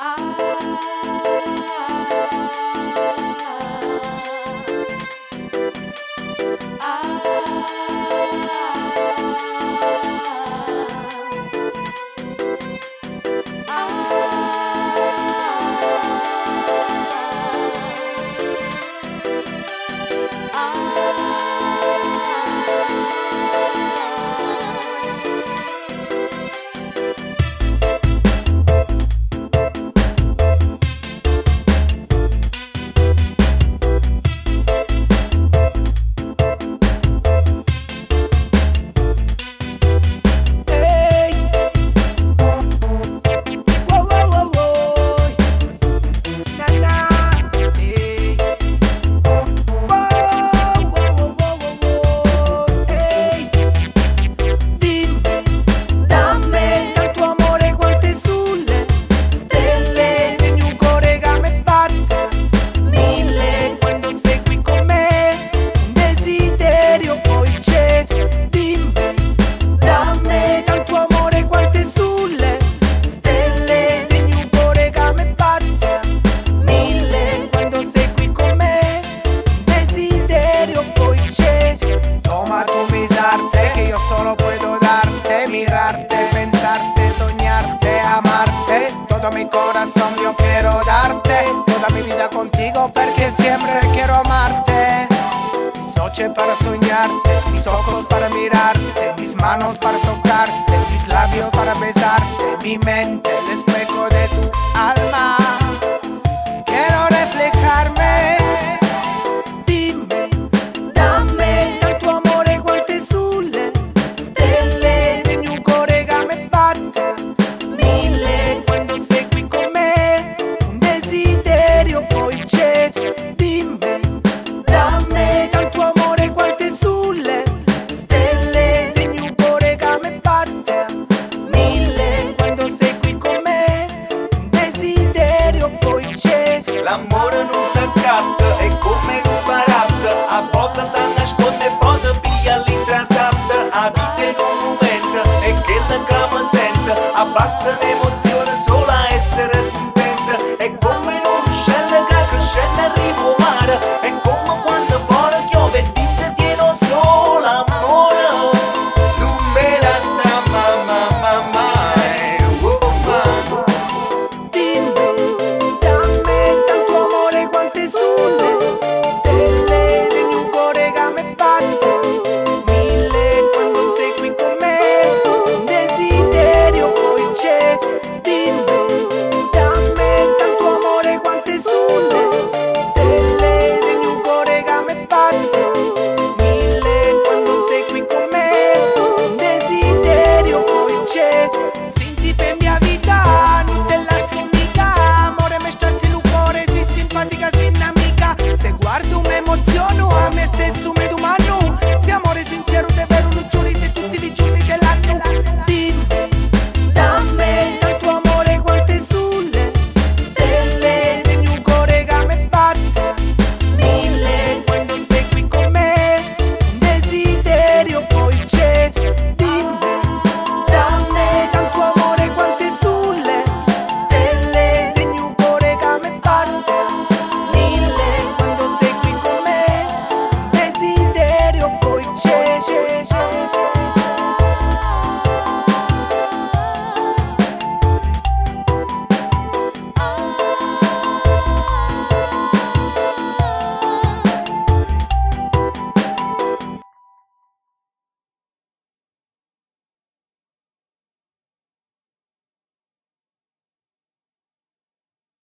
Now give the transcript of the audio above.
I corazón yo quiero darte Toda mi vida contigo porque siempre quiero amarte. Mis noches para soñarte, mis ojos para mirarte Mis manos para tocarte, mis labios para besarte Mi mente, el L'amore